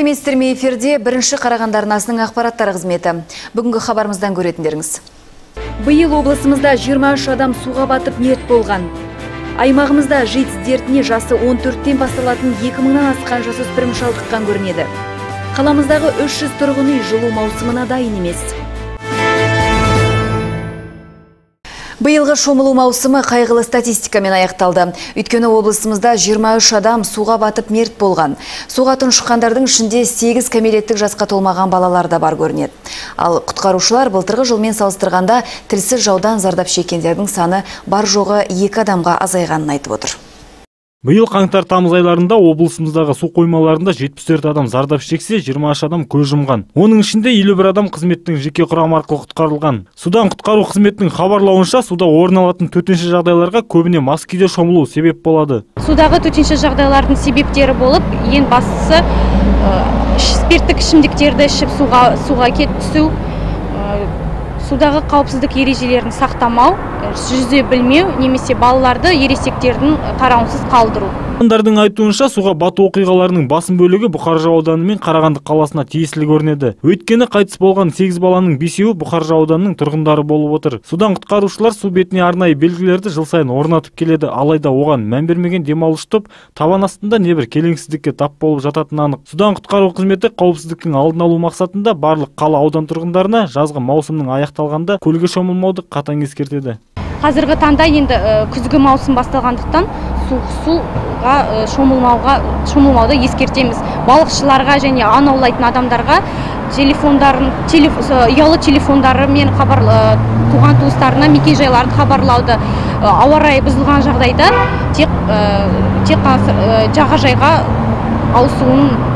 Сәлеметсіздер ме эфирде бірінші қарағанды арнасының ақпараттар қызметі. Бүгінгі хабарымыздан көретіндеріңіз. Биыл облысымызда 23 адам суға батып мерт болған. Аймағымызда житс дертіне жасы 14-тен басталатын 2000-нан асқан жасөспірім шалдыққан көрінеді. Қаламыздағы 300 тұрғын үй жылу маусымына дайын емес. Биылғы шомылу маусымы қайғылы статистикамен аяқталды. Өйткені облысымызда 23 адам суға батып мерт болған. Суға тұншыққандардың ішінде 8 кәмелеттік жасқа толмаған балалар да бар көрінеді. Ал құтқарушылар былтырғы жылмен салыстырғанда тілсіз жаудан зардап шеккендердің саны бар жоғы 2 адамға азайғанын айтып отыр. Биыл қаңтар-тамыз айларында облысымыздағы су қоймаларында 74 адам зардап шексе, 23 адам көз жұмған. Оның ішінде 51 адам қызметтің жеке құрам арқылы құтқарылған. Судан құтқару қызметінің хабарлауынша, суда орын алатын төтенше жағдайларға көбіне мас күйде шомылу себеп болады. Судағы төтенше жағдайлардың себептері болып, ең бастысы спирттік ішімдіктерді ішіп суға суға кетіп түсу, судағы қауіпсіздік ережелерін сақтамау жүзе білмеу немесе балаларды ересектердің қарауынсыз қалдыру. Мамандардың айтуынша суға бату оқиғаларының басым бөлігі бұқар ауданы мен қарағанды қаласына тиесілі көрінеді. Өйткені қайтыс болған сегіз баланың бесеуі бұқар ауданының тұрғындары болып отыр. Судан құтқарушылар су бетіне арнайы белгілерді жыл сайын орнатып келеді. Алайда оған мән бермеген демалушы топ табан астында небір келеңсіздікке тап болып жататыны анық. Судан құтқару қызметі қауіпсіздіктің алдын алу мақсатында барлық қала аудан тұрғындарына жазғы маусымның аяқталғанда көлге шомылмауды қатаң ескертеді. Қазіргі таңда енді күзгі маусым басталғандықтан су суға шомылмауға шомылмауды ескертеміз. Балықшыларға және аң аулайтын адамдарға телефондарын ұялы телефондарымен хабар туған туыстарына мекенжайларын хабарлауды ауа райы бұзылған жағдайда тек тек жағажайға ауысуын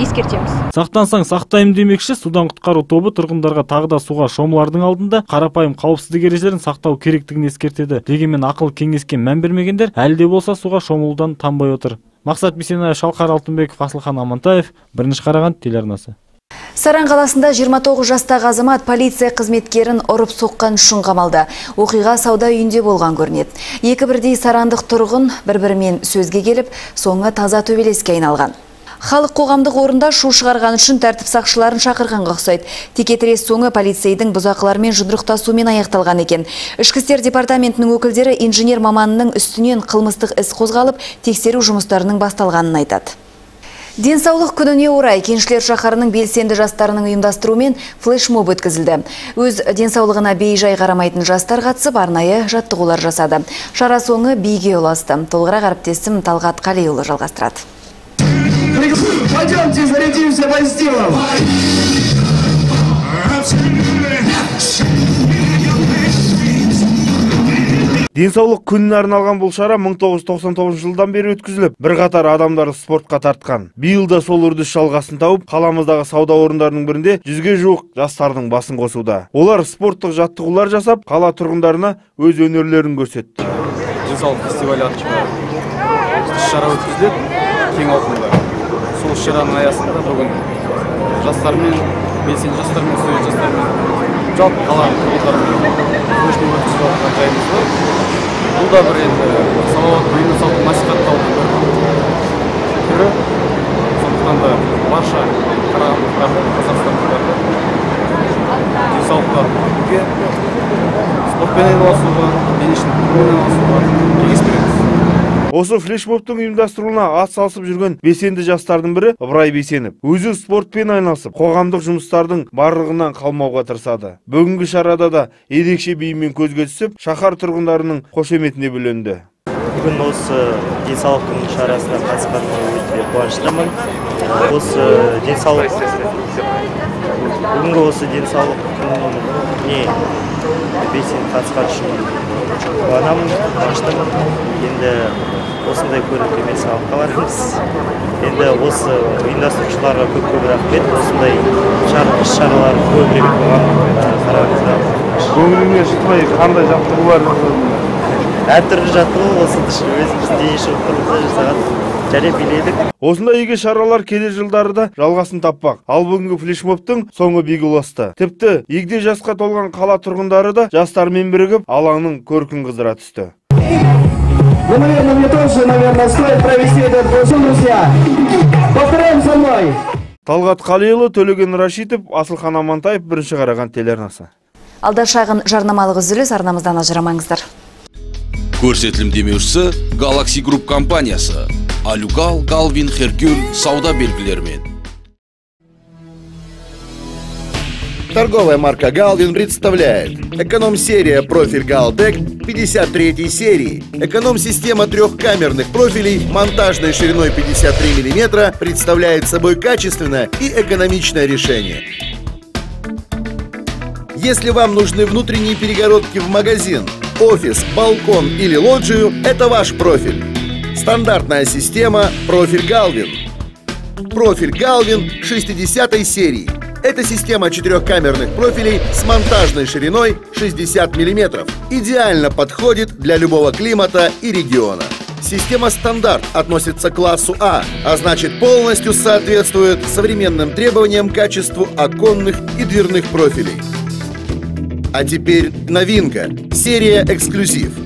ескертеміз сақтансаң сақтаймын демекші судан құтқару тобы тұрғындарға тағы да суға шомылардың алдында қарапайым қауіпсіздік ережелерін сақтау керектігін ескертеді дегенмен ақыл кеңеске мән бермегендер әлі де болса суға шомылудан танбай отыр мақсат бейсенаев шалқар алтынбеков асылхан амантаев бірінші қарағанды телеарнасы Саран қаласында 29 жастағы азамат полиция қызметкерін ұрып соққан үшін қамалды. Оқиға сауда үйінде болған көрінеді. Екі бірдей сарандық тұрғын бір-бірімен сөзге келіп, соңы таза төбелеске айналған. Халық қоғамдық орында шу шығарған үшін тәртіп сақшыларын шақырғанға ұқсайды. Текетірес соңы полицейдің бұзақылармен жұдырықтасуымен аяқталған екен. Ішкі істер департаментінің өкілдері инженер маманының үстінен қылмыстық іс қозғалып, тексеру жұмыстарының басталғанын айтады. Денсаулық күніне орай кеншілер шақарының белсенді жастарының ұйымдастыруымен флешмоб өткізілді. Өз денсаулығына бейжай қарамайтын жастар қатысып арнайы жаттығулар жасады. Шара соңы биге ұласты. Толығырақ әріптесім Талғат Қалиұлы жалғастырады. Пойдемте зарядимся позитивом. денсаулық арналған бұл шара 1999 жылдан бері өткізіліп бірқатар адамдарды спортқа тартқан. Биыл сол үрдіс жалғасын тауып қаламыздағы сауда орындарының бірінде жүзге жуық жастардың басын қосуда. Олар спорттық жаттығулар жасап қала тұрғындарына өз өнерлерін көрсетті. Денсаулық фестивалі атты шара өткізіледі кең ауқымда. Іс шараның аясында бүгін жастармен белсенді жастармен студент жастармен жалпы қаланың тұрғындарымен флешмоб өткізіп жатқан жайымыз бар. Бұл да бір енді салауатты өмір салтын насихаттаудың бір түрі. Сондықтан да барша қарағандылықтарды қазақстандықтарды денсаулықтары спортпен айналысуға дене шынықтырумен айналысуға кеңес береміз. Осы флешмобтың ат салысып жүрген белсенді жастардың бірі ыбырай бейсенов өзі спортпен айналысып қоғамдық жұмыстардың барлығынан қалмауға тырысады. Бүгінгі шарада да ерекше биімен көзге түсіп шаһар тұрғындарының қошеметіне бөленді. Бүгін осы денсаулық күнінің шарасына қатысқаныма өте қуаныштымын. Осы денсаулық бүгінгі осы денсаулық күніне белсенді қатысқан үшін қуанамын қуаныштымын. Енді осындай көрікке салып қалармыз енді осы ұйымдастырушыларға көп көп рахмет. Осындай іс шаралар көбірек қараңыздар көңіліңе шықпай қандай жаттығулар әртүрлі жаттығу осы өзіміз дене шынықтыруды жасаған және биледік. Осындай игі шаралар келер жылдары да жалғасын таппақ. Ал бүгінгі флешмобтың соңы биге ұласты. Тіпті егде жасқа толған қала тұрғындары да жастармен бірігіп алаңның көркін қыздыра түсті. Ну, наверное, мне тоже, наверное, стоит провести этот друзья. Повторяем за мной. талғат қалиұлы төлеген рашитов асылхан амантаев бірінші қараған телеарнасы. Алда шағын жарнамалық үзіліс арнамыздан ажырамаңыздар. Көрсетілім демеушісі Galaxy Group компаниясы. Алюгал галвин херкюль сауда белгілерімен. Торговая марка Galvin представляет Эконом-серия профиль Galtec 53 серии Эконом-система трехкамерных профилей монтажной шириной 53 мм представляет собой качественное и экономичное решение. Если вам нужны внутренние перегородки в магазин, офис, балкон или лоджию, это ваш профиль Стандартная система профиль Galvin Профиль Galvin 60 серии это система четырехкамерных профилей с монтажной шириной 60 мм. Идеально подходит для любого климата и региона. Система стандарт относится к классу А, а значит полностью соответствует современным требованиям качеству оконных и дверных профилей. А теперь новинка. Серия «Эксклюзив».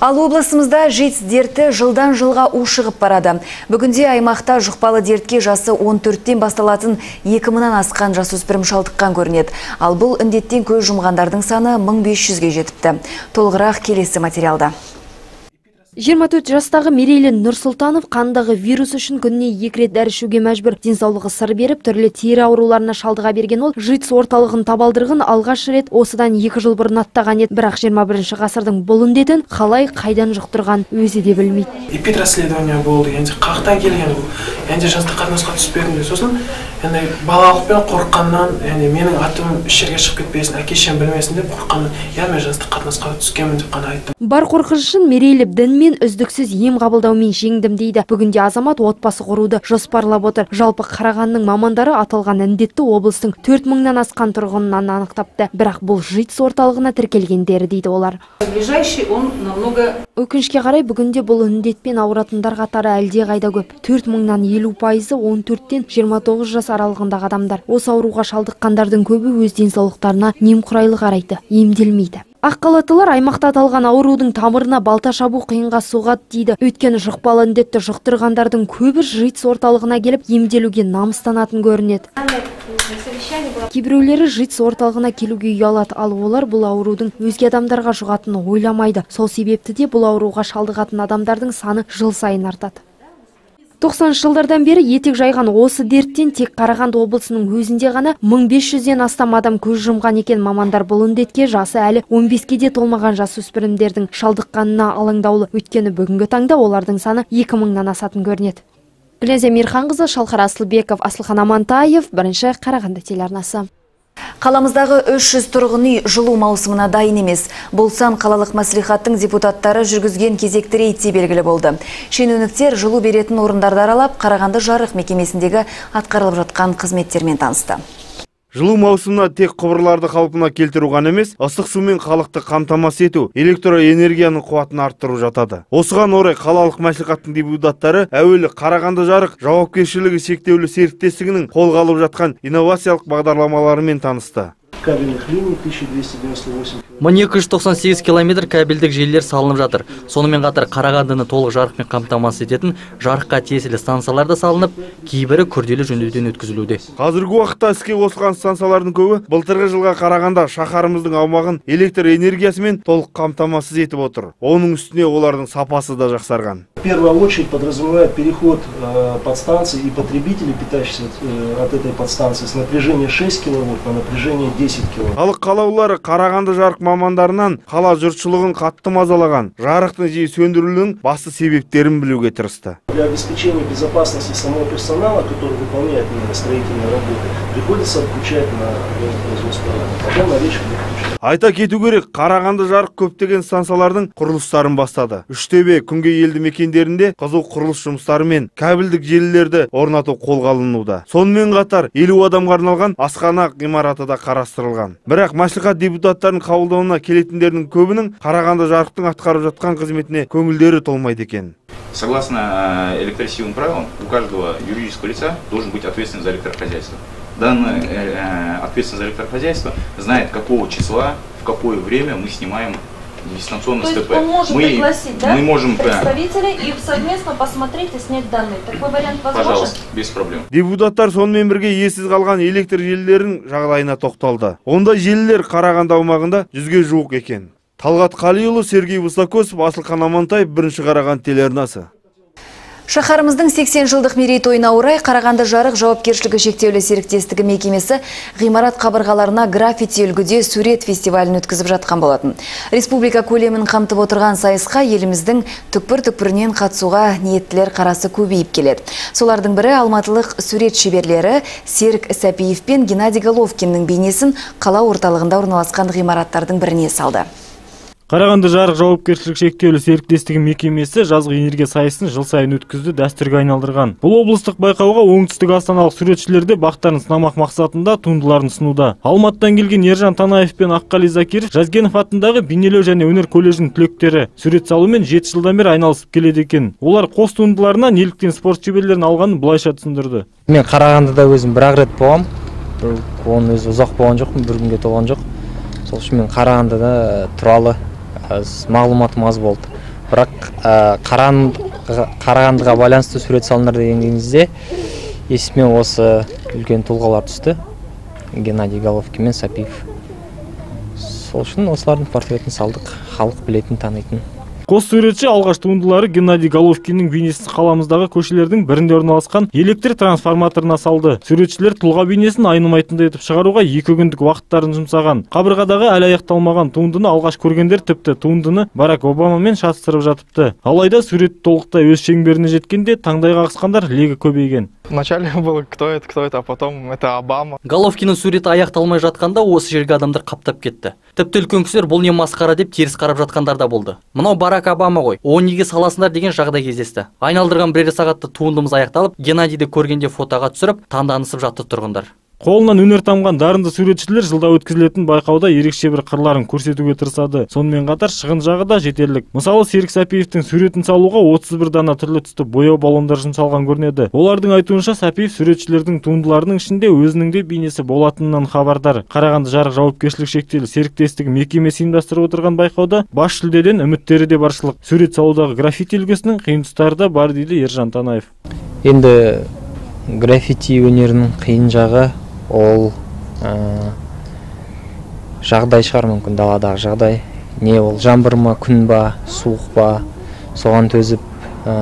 Ал облысымызда жиц дерті жылдан жылға ушығып барады. Бүгінде аймақта жұқпалы дертке жасы 14-тен басталатын 2000-нан асқан жасөспірім шалдыққан көрінеді. Ал бұл індеттен көз жұмғандардың саны 1500-ге жетіпті. Толығырақ келесі материалда. 24 жастағы Мерейлі Нұрсұлтанов қандағы вирус үшін күніне екі рет дәрі ішуге мәжбүр. Денсаулығы сыр беріп, түрлі тері ауруларына шалдыға берген ол, ЖИЦ орталығын табалдырғын алғаш рет осыдан екі жыл бұрын аттаған еді. Бірақ 21 ғасырдың бұл індетін қалай қайдан жұқтырған өзі де білмейді. эпидрасследование болды енді қаяқтан келген бұл енді жазда қатынасқа түспедім де сосын енді балалықпен қорыққаннан енді менің атым іс жерге шығып кетпесін әке шешем білмесін деп қорыққаннан иә мен жазда қатынасқа түскенмін деп қана айттым Бар қорқынышын Мерейлі дінмен үздіксіз ем қабылдаумен жеңдім дейді. Бүгінде азамат отбасы құруды жоспарлап отыр. Жалпы Қарағанның мамандары аталған індетті облыстың 4 мыңнан асқан тұрғынынан анықтапты. Бірақ бұл ЖИЦ орталығына тіркелгендері дейді олар. Ближайший он намного Өкінішке қарай бүгінде бұл індетпен ауыратындар қатары әлде қайда көп. 4 мыңнан 50 пайызы 14-тен 29 жас аралығындағы адамдар. Осы ауруға шалдыққандардың көбі өз денсаулықтарына немқұрайлы қарайды, емделмейді. Ақ қалатылар аймақта аталған аурудың тамырына балта шабу қиынға соғады дейді. Өйткені жұқпалы індетті жұқтырғандардың көбі ЖИЦ орталығына келіп емделуге намыстанатын көрінеді. Кейбіреулері ЖИЦ орталығына келуге ұялады, ал олар бұл аурудың өзге адамдарға жұғатынын ойламайды. Сол себепті де бұл ауруға шалдығатын адамдардың саны жыл сайын артады. 90 жылдардан бері етек жайған осы дерттен тек Қарағанды облысының өзінде ғана 1500-ден астам адам көз жұмған екен мамандар бұл індетке жасы әлі 15-ке де толмаған жасөспірімдердің шалдыққанына алаңдаулы өйткені бүгінгі таңда олардың саны 2000-нан асатын көрінеді. Гүлназия Мирханқызы, Шалқар Асылбеков, Асылхан Амантаев, бірінші Қарағанды телеарнасы. Қаламыздағы 300 тұрғын үй жылу маусымына дайын емес. Бұл сан қалалық мәслихаттың депутаттары жүргізген кезекті рейтте белгілі болды. Шенеуніктер жылу беретін орындарды аралап, Қарағанды жарық мекемесіндегі атқарылып жатқан қызметтермен танысты. Жылу маусымына тек құбырларды қалпына келтіру ғана емес, ыстық сумен халықты қамтамасыз ету, электроэнергияның қуатын арттыру жатады. Осыған орай қалалық мәслихаттың депутаттары әуелі Қарағанды жарық жауапкершілігі шектеулі серіктестігінің қолға алып жатқан инновациялық бағдарламаларымен танысты. Кабельных линий 1298 1298 километр кабельдік желілер салынып жатыр. Сонымен қатар қарағандыны толық жарықпен қамтамасыз ететін жарыққа тиесілі станциялар да салынып кейбірі күрделі жөндеуден өткізілуде. Қазіргі уақытта іске қосылған станциялардың көбі былтырғы жылға қарағанда шаһарымыздың аумағын электр энергиясымен толық қамтамасыз етіп отыр. Оның үстіне олардың сапасы да жақсарған. В первую очередь подразумевает переход э, подстанций и потребителей, питающихся э, от этой подстанции, с напряжения 6 киловольт на напряжение 10 10 километров. халық қалаулылары қарағанды жарық мамандарынан қала жұртшылығын қатты мазалаған жарықтың жиі сөндірілуінің басты себептерін білуге тырысты Для обеспечения безопасности самого персонала, который выполняет строительные работы, приходится отключать на производство. Потом на вечер выключать. айта кету керек қарағанды жарық көптеген станциялардың құрылыстарын бастады үштөбе күнгей елді мекендерінде қызу құрылыс жұмыстары мен кабельдік желілерді орнату қолға алынуда сонымен қатар елу адамға арналған асхана ғимараты да қарастырылған бірақ мәслихат депутаттарының қабылдауына келетіндердің көбінің қарағанды жарықтың атқарып жатқан қызметіне көңілдері толмайды екен Согласно э, электросетевым правилам, у каждого юридического лица должен быть ответственный за электрохозяйство. Данное э, э, ответственный за электрохозяйство знает, какого числа, в какое время мы снимаем дистанционно То есть СТП. он может мы, пригласить, да, мы можем, да, представителей и совместно посмотреть и снять данные. Такой вариант возможен? пожалуйста, без проблем. депутаттар сонымен бірге иесіз қалған электр желілерінің жағдайына тоқталды ондай желілер қарағанды аумағында жүзге жуық екен талғат қалиұлы сергей высокосов асылхан амантаев бірінші қараған телеарнасы Шаһарымыздың 80 жылдық мерейтойына орай Қарағанды жарық жауапкершілігі шектеулі серіктестігі мекемесі ғимарат қабырғаларына граффити үлгіде сурет фестивалін өткізіп жатқан болатын. Республика көлемін қамтып отырған сайысқа еліміздің түкпір-түкпірінен қатысуға ниеттілер қарасы көбейіп келеді. Солардың бірі алматылық сурет шеберлері Серік Сәпиев пен Геннадий Головкиннің бейнесін қала орталығында орналасқан ғимараттардың біріне салды. Қарағанды жарық жауапкершілік шектеулі серіктестігі мекемесі жазғы энергия сайысын жыл сайын өткізді дәстүрге айналдырған. Бұл облыстық байқауға оңтүстік астаналық суретшілер де бақтарын сынамақ мақсатында туындыларын ұсынуда. Алматыдан келген Ержан Танаев пен Аққали Закиров Жазгенов атындағы бейнелеу және өнер колледжінің түлектері сурет салумен 7 жылдан бері айналысып келеді екен. Олар қос туындыларына неліктен спорт шеберлерін алғанын былайша түсіндірді. мен қарағандыда өзім бір ақ рет болғам оның өзі ұзақ болған жоқпын бір күнге толған жоқ сол үшін мен қарағандыда туралы мағлұматым аз болды. Бірақ қарағандыға, қарағандыға байланысты сурет салыңдар деген кезде есіме осы үлкен тұлғалар түсті. Геннадий головкин мен сапиев. Сол үшін осылардың портретін салдық халық білетін танитын. Қос суретші алғаш туындылары Геннадий Головкиннің бейнесін қаламыздағы көшелердің бірінде орналасқан электр трансформаторына салды. Суретшілер тұлға бейнесін айнымайтындай етіп шығаруға екі күндік уақыттарын жұмсаған. Қабырғадағы әлі аяқталмаған туындыны алғаш көргендер тіпті туындыны Барак Обамамен шатыстырып жатыпты. Алайда сурет толықтай өз шеңберіне жеткенде таңдай қағысқандар легі көбейген. Вначале было кто это, кто это, а потом это Обама. головкиннің суреті аяқталмай жатқанда осы жерге адамдар қаптап кетті. Тіпті үлкен кісілер бұл не масқара деп теріс қарап жатқандар да болды. Мынау барак обама ғой оны неге саласыңдар деген жағдай кездесті. Айналдырған бірер сағатта туындымыз аяқталып геннадийді көргенде фотоға түсіріп таңданысып жатты тұрғындар. Қолынан өнер тамған дарынды суретшілер жылда өткізілетін байқауда ерекше бір қырларын көрсетуге тырысады. Сонымен қатар шығын жағы да жетерлік. Мысалы Серік Сәпиевтің суретін салуға 31 дана түрлі түсті бояу баллондар жұмсалған көрінеді. Олардың айтуынша Сәпиев суретшілердің туындыларының ішінде өзінің де бейнесі болатынынан хабардар. Қарағанды жарық жауапкершілік шектеулі серіктестігі мекемесі ұйымдастырып отырған байқауда бас жүлдеден үміттері де баршылық. Сурет салудағы граффити үлгісінің қиын тұстары да бар дейді Ержан Танаев. енді граффити өнерінің қиын жағы ол ә, жағдай шығар мүмкін даладағы жағдай. Не ол жаңбыр ма күн ба суық па соған төзіп ә,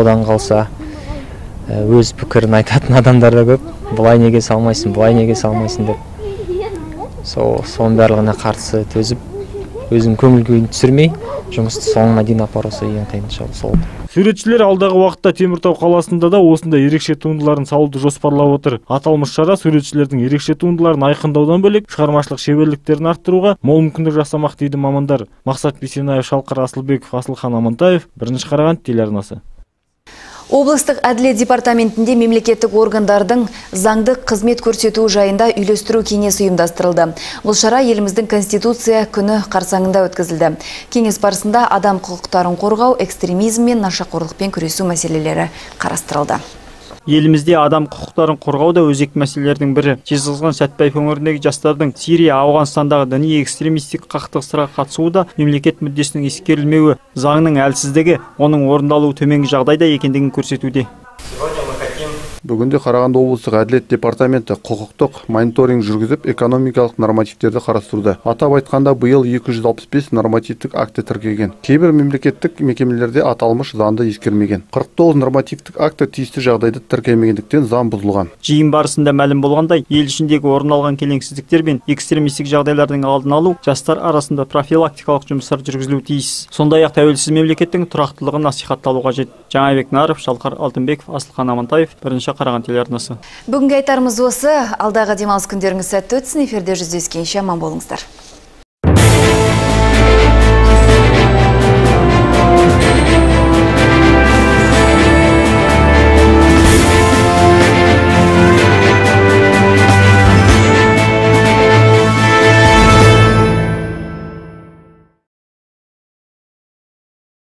одан қалса өз пікірін айтатын адамдар да көп. Былай неге салмайсың былай неге салмайсың деп. Сол соның барлығына қарсы төзіп өзінің көңіл күйін түсірмей жұмысты соңына дейін апару ең қиын сол. Суретшілер алдағы уақытта Теміртау қаласында да осындай ерекше туындыларын салуды жоспарлап отыр. Аталмыш шара суретшілердің ерекше туындыларын айқындаудан бөлек шығармашылық шеберліктерін арттыруға мол мүмкіндік жасамақ дейді мамандар. Мақсат Бейсенаев, Шалқар Асылбеков, Асылхан Амантаев, бірінші Қарағанды телеарнасы. Облыстық әділет департаментінде мемлекеттік органдардың заңдық қызмет көрсету жайында үйлестіру кеңесі ұйымдастырылды. Бұл шара еліміздің Конституция күні қарсаңында өткізілді. Кеңес барысында адам құқықтарын қорғау, экстремизм мен нашақорлықпен күресу мәселелері қарастырылды. Елімізде адам құқықтарын қорғау да өзекті мәселелердің бірі. Жезқазған сәтбаев өңіріндегі жастардың сирия ауғанстандағы діни экстремистік қақтығыстарға қатысуы да мемлекет мүддесінің ескерілмеуі. Заңның әлсіздігі оның орындалуы төменгі жағдайда екендігін көрсетуде. Бүгінде қарағанды облыстық әділет департаменті құқықтық мониторинг жүргізіп экономикалық нормативтерді қарастыруда. Атап айтқанда биыл 265 нормативтік акті тіркелген. Кейбір мемлекеттік мекемелерде аталмыш заңды ескермеген. 49 нормативтік акті тиісті жағдайда тіркелмегендіктен заң бұзылған. Жиын барысында мәлім болғандай ел ішіндегі орын алған келеңсіздіктер мен экстремистік жағдайлардың алдын алу жастар арасында профилактикалық жұмыстар жүргізілуі тиіс. Сондай ақ тәуелсіз мемлекеттің тұрақтылығы насихатталу қажет. Жаңабек наров шалқар алтынбеков асылхан амантаев бірінші қараған телеарнасы. Бүгінгі айтарымыз осы. Алдағы демалыс күндеріңіз сәтті өтсін. Эфирде жүздескенше аман болыңыздар.